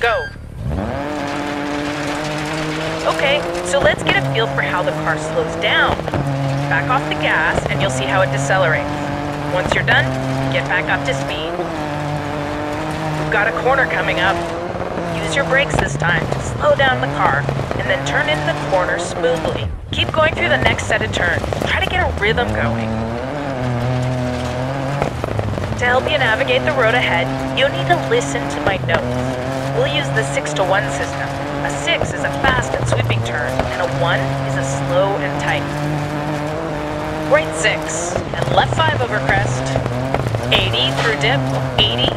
Go. Okay, so let's get a feel for how the car slows down. Back off the gas and you'll see how it decelerates. Once you're done, get back up to speed. We've got a corner coming up. Use your brakes this time to slow down the car and then turn into the corner smoothly. Keep going through the next set of turns. Try to get a rhythm going. To help you navigate the road ahead, you'll need to listen to my notes. We'll use the 6 to 1 system. A 6 is a fast and sweeping turn, and a 1 is a slow and tight. Right 6, and left 5 over crest. 80 through dip, 80.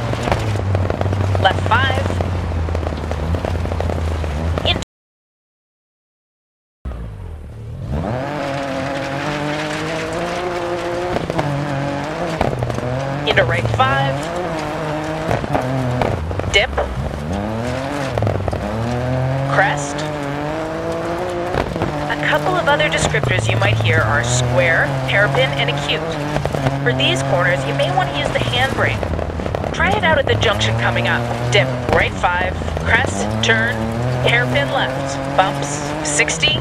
Left 5. Into right 5. Dip. Crest. A couple of other descriptors you might hear are square, hairpin, and acute. For these corners, you may want to use the handbrake. Try it out at the junction coming up. Dip right 5, crest, turn, hairpin left, bumps 60.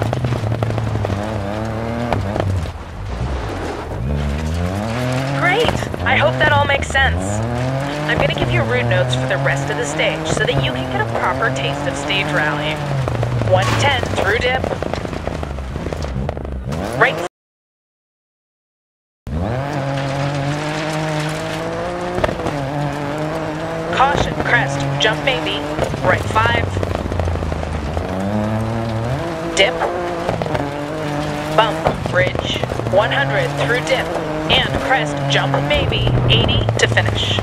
Great! I hope that all makes sense. I'm going to give you route notes for the rest of the stage so that you can get a proper taste of stage rallying. 110 through dip. Right. Caution, crest, jump maybe. Right 5. Dip. Bump, bridge. 100 through dip. And crest, jump maybe. 80 to finish.